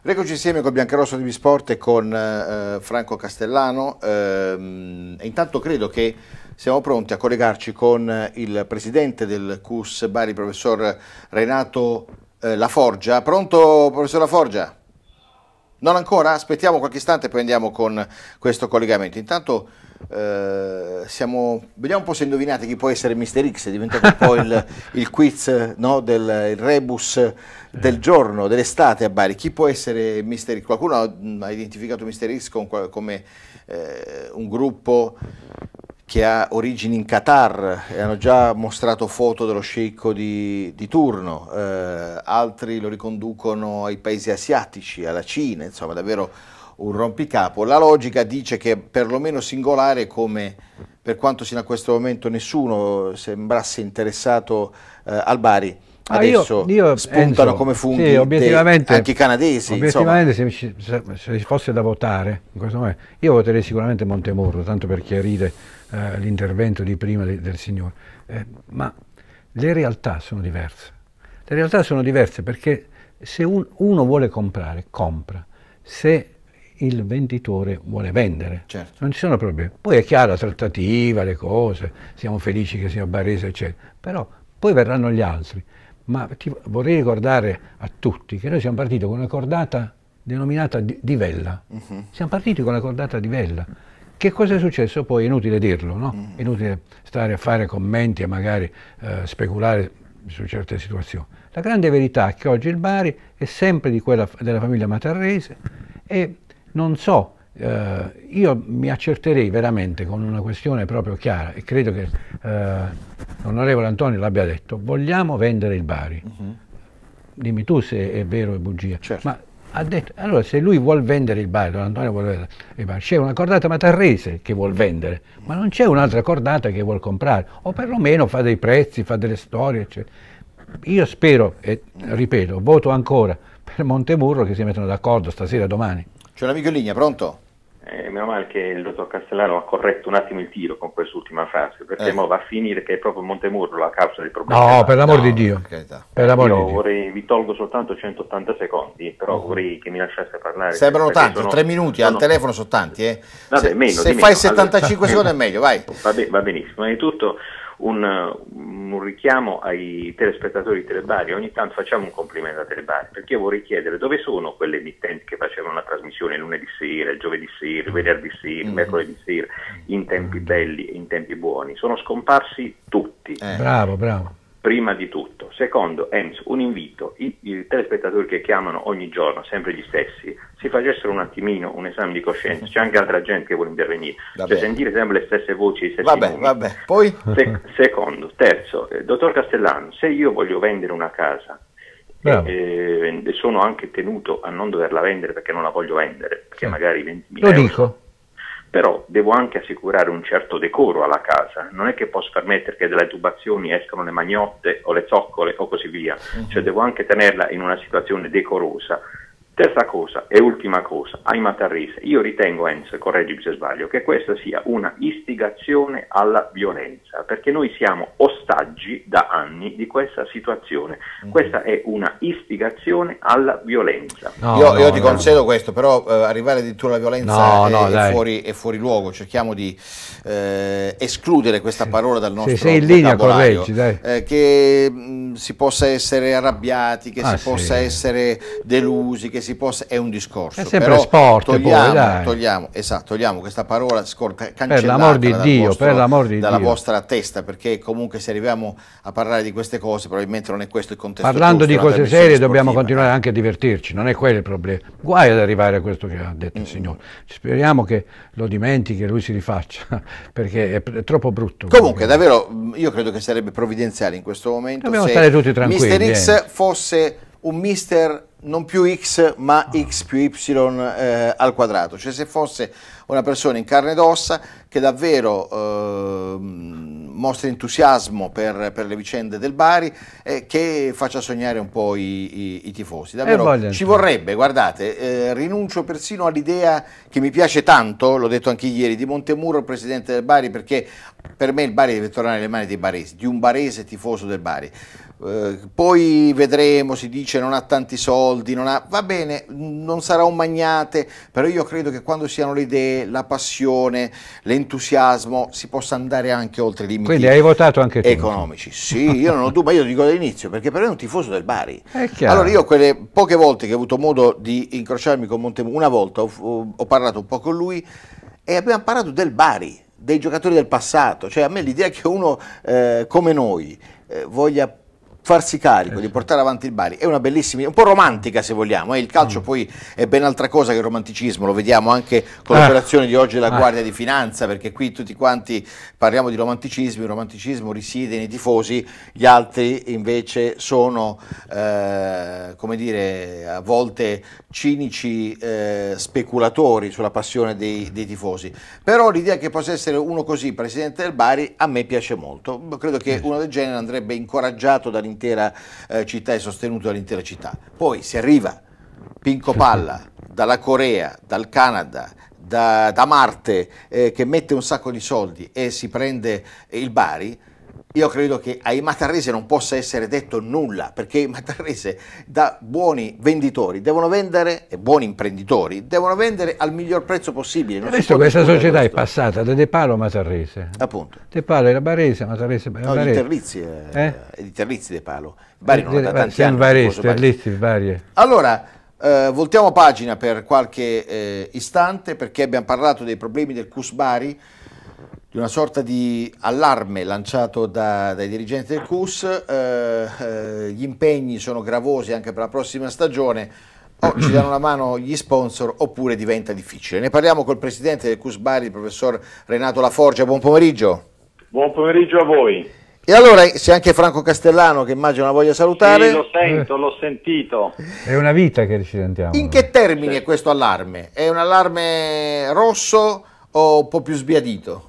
Eccoci insieme con Biancarosso di Bisport e con eh, Franco Castellano. Ehm, intanto credo che siamo pronti a collegarci con il presidente del CUS Bari, professor Renato eh, Laforgia. Pronto, professor Laforgia? Non ancora? Aspettiamo qualche istante e poi andiamo con questo collegamento. Intanto eh, siamo, vediamo un po' se indovinate chi può essere Mister X, è diventato un po' il, il quiz, no, del, rebus del giorno, dell'estate a Bari. Chi può essere Mister X? Qualcuno ha identificato Mister X con, come eh, un gruppo che ha origini in Qatar e hanno già mostrato foto dello sceicco di, di turno, eh, altri lo riconducono ai paesi asiatici, alla Cina, insomma davvero un rompicapo. La logica dice che perlomeno singolare come per quanto sino a questo momento nessuno sembrasse interessato eh, al Bari. Adesso ah, io, io spuntano penso, come funghi sì, obiettivamente, anche i canadesi. Obiettivamente se, se, se, fosse da votare in questo momento, io voterei sicuramente Montemurro, tanto per chiarire eh, l'intervento di prima de, del signore. Eh, ma le realtà sono diverse. Le realtà sono diverse perché se un, uno vuole comprare, compra. Se il venditore vuole vendere, certo. non ci sono problemi. Poi è chiaro la trattativa, le cose, siamo felici che sia Barese, eccetera, però poi verranno gli altri. Ma vorrei ricordare a tutti che noi siamo partiti con una cordata denominata di, di Vella. Uh mhm. -huh. Siamo partiti con la cordata di Vella. Che cosa è successo poi? È inutile dirlo, no? Uh -huh. È inutile stare a fare commenti e magari eh, speculare su certe situazioni. La grande verità è che oggi il Bari è sempre di quella, della famiglia Matarrese e non so, eh, io mi accerterei veramente con una questione proprio chiara e credo che eh, l'onorevole Antonio l'abbia detto, vogliamo vendere il Bari. Uh mhm. -huh. Dimmi tu se è vero o bugia. Certo. Ma ha detto, allora se lui vuole vendere il Bari, Don Antonio vuole vendere il Bari, c'è una cordata matarrese che vuole vendere, ma non c'è un'altra cordata che vuole comprare, o perlomeno fa dei prezzi, fa delle storie, eccetera. Io spero, e ripeto, voto ancora per Montemurro che si mettono d'accordo stasera e domani. C'è un amico in linea, pronto? Eh, meno male che il dottor Castellano ha corretto un attimo il tiro con quest'ultima frase, perché eh. va a finire che è proprio Montemurro la causa del problema. No, per l'amor no, di Dio. Per l'amor Io di vorrei, vi tolgo soltanto 180 secondi, però uh -huh. vorrei che mi lasciasse parlare. Sembrano tanti, sono, tre minuti sono, al telefono sono tanti. Eh. Vabbè, se, meno, se fai 75 allora, secondi è meglio, vai. Va, va benissimo. Innanzitutto un, un, richiamo ai telespettatori di Telebari, ogni tanto facciamo un complimento a Telebari, perché io vorrei chiedere dove sono quelle emittenti che facevano la trasmissione lunedì sera, il giovedì sera, il venerdì sera, mm. mercoledì sera, in tempi belli e in tempi buoni. Sono scomparsi tutti. Eh. Bravo, bravo prima di tutto. Secondo, Enzo, un invito, I, i, telespettatori che chiamano ogni giorno, sempre gli stessi, si facessero un attimino un esame di coscienza, c'è anche altra gente che vuole intervenire, cioè sentire sempre le stesse voci, i stessi vabbè, nomi. Vabbè, poi? Se, secondo, terzo, eh, dottor Castellano, se io voglio vendere una casa e eh, sono anche tenuto a non doverla vendere perché non la voglio vendere, perché sì. magari 20.000 Lo euro, dico però devo anche assicurare un certo decoro alla casa, non è che posso permettere che dalle tubazioni escano le magnotte o le zoccole o così via, uh-huh. cioè devo anche tenerla in una situazione decorosa Terza cosa e ultima cosa, ai Matarrese, io ritengo Enzo, correggimi se sbaglio, che questa sia una istigazione alla violenza, perché noi siamo ostaggi da anni di questa situazione. Mm-hmm. Questa è una istigazione alla violenza. No, io, no, io, ti no. concedo questo, però eh, arrivare addirittura alla violenza è, è, fuori, è, fuori, luogo, cerchiamo di eh, escludere questa sì. parola dal nostro sì, sei in linea, correggi, dai. Eh, che mh, si possa essere arrabbiati, che ah, si sì. possa essere delusi, che si possa, è un discorso. È sempre Però sport, togliamo, poi, togliamo, esatto, togliamo questa parola scorta, per l'amor di Dio, vostro, per l'amor di dalla Dio. vostra testa, perché comunque se arriviamo a parlare di queste cose probabilmente non è questo il contesto Parlando giusto, di cose serie sportiva. dobbiamo continuare anche a divertirci, non è quello il problema. Guai ad arrivare a questo che ha detto mm. il Signore. Speriamo che lo dimentichi, che lui si rifaccia, perché è, è troppo brutto. Comunque, davvero, io credo che sarebbe provvidenziale in questo momento Dobbiamo stare tutti tranquilli. Mister X eh. fosse un mister non più x ma x più y eh, al quadrato, cioè se fosse una persona in carne ed ossa che davvero eh, mostra entusiasmo per, per, le vicende del Bari e che faccia sognare un po' i, i, i tifosi. Davvero ci vorrebbe, guardate, eh, rinuncio persino all'idea che mi piace tanto, l'ho detto anche ieri, di Montemuro, presidente del Bari, perché per me il Bari deve tornare nelle mani dei baresi, di un barese tifoso del Bari eh, poi vedremo, si dice non ha tanti soldi, non ha... va bene, non sarà un magnate, però io credo che quando siano le idee, la passione, l'entusiasmo, si possa andare anche oltre i limiti Quindi hai votato anche tu? economici. Sì, io non ho dubbi, io lo dico dall'inizio, perché per me è un tifoso del Bari. Allora io quelle poche volte che ho avuto modo di incrociarmi con Montemurro, una volta ho, ho parlato un po' con lui e abbiamo parlato del Bari, dei giocatori del passato, cioè a me l'idea che uno eh, come noi eh, voglia farsi carico eh di portare avanti il Bari è una bellissima, un po' romantica se vogliamo, eh? il calcio mm. poi è ben altra cosa che il romanticismo, lo vediamo anche con ah. l'operazione di oggi della ah. Guardia di Finanza, perché qui tutti quanti parliamo di romanticismo, il romanticismo risiede nei tifosi, gli altri invece sono, eh, come dire, a volte cinici eh, speculatori sulla passione dei, dei tifosi, però l'idea che possa essere uno così, presidente del Bari, a me piace molto, credo che uno del genere andrebbe incoraggiato dall'interno dall'intera eh, città e sostenuto dall'intera città. Poi si arriva, Pinco Palla, dalla Corea, dal Canada, da, da Marte, eh, che mette un sacco di soldi e si prende il Bari, io credo che ai Matarrese non possa essere detto nulla, perché i Matarrese da buoni venditori devono vendere, e buoni imprenditori, devono vendere al miglior prezzo possibile. Non Adesso questa società questo. è passata da De Palo a Matarrese. Appunto. De Palo era Barese, Matarrese era no, Barese. di Terlizzi, eh? eh? è di Terlizzi De Palo. Bari non da tanti anni. Barese, Terlizzi, Bari. Allora, eh, voltiamo pagina per qualche eh, istante, perché abbiamo parlato dei problemi del CUS Bari, di una sorta di allarme lanciato da, dai dirigenti del CUS, eh, eh, gli impegni sono gravosi anche per la prossima stagione, o ci danno una mano gli sponsor oppure diventa difficile. Ne parliamo col presidente del CUS Bari, il professor Renato Laforgia, buon pomeriggio. Buon pomeriggio a voi. E allora c'è anche Franco Castellano che immagino la voglia salutare. Sì, lo sento, l'ho sentito. È una vita che ci sentiamo. In che termini sì. è questo allarme? È un allarme rosso o un po' più sbiadito?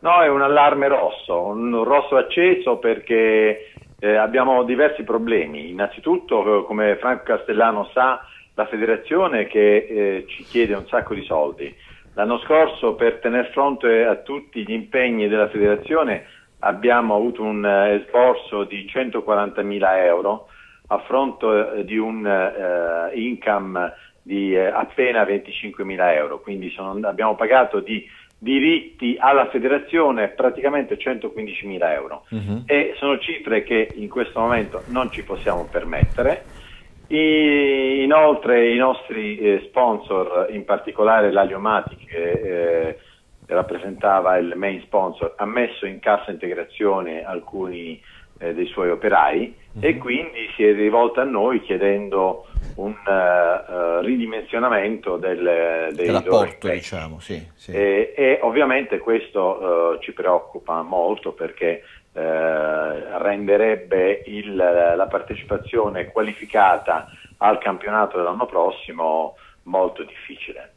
No, è un allarme rosso, un rosso acceso perché eh, abbiamo diversi problemi. Innanzitutto, come Franco Castellano sa, la federazione che eh, ci chiede un sacco di soldi. L'anno scorso per tener fronte a tutti gli impegni della federazione abbiamo avuto un eh, esborso di 140 mila euro a fronte eh, di un eh, income di eh, appena 25 mila euro, quindi sono, abbiamo pagato di diritti alla federazione praticamente 115 mila euro uh-huh. e sono cifre che in questo momento non ci possiamo permettere. I, inoltre i nostri eh, sponsor, in particolare l'Aliomati che eh, rappresentava il main sponsor, ha messo in cassa integrazione alcuni eh, dei suoi operai uh-huh. e quindi si è rivolta a noi chiedendo un uh, ridimensionamento del, dell'apporto, diciamo, sì, sì. E, e, ovviamente questo uh, ci preoccupa molto perché uh, renderebbe il, la partecipazione qualificata al campionato dell'anno prossimo molto difficile.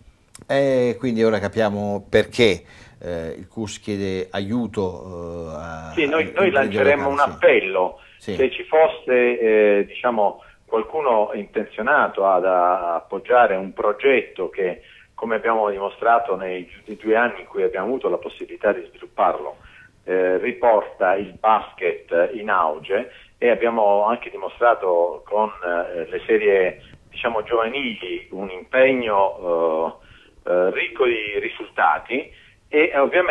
E quindi ora capiamo perché eh, il CUS chiede aiuto. Eh, a, sì, noi, noi lanceremo un appello. Sì. Se ci fosse eh, diciamo, qualcuno intenzionato ad a, appoggiare un progetto che, come abbiamo dimostrato nei, nei, due anni in cui abbiamo avuto la possibilità di svilupparlo, eh, riporta il basket in auge e abbiamo anche dimostrato con eh, le serie diciamo, giovanili un impegno eh, ricco di risultati e ovviamente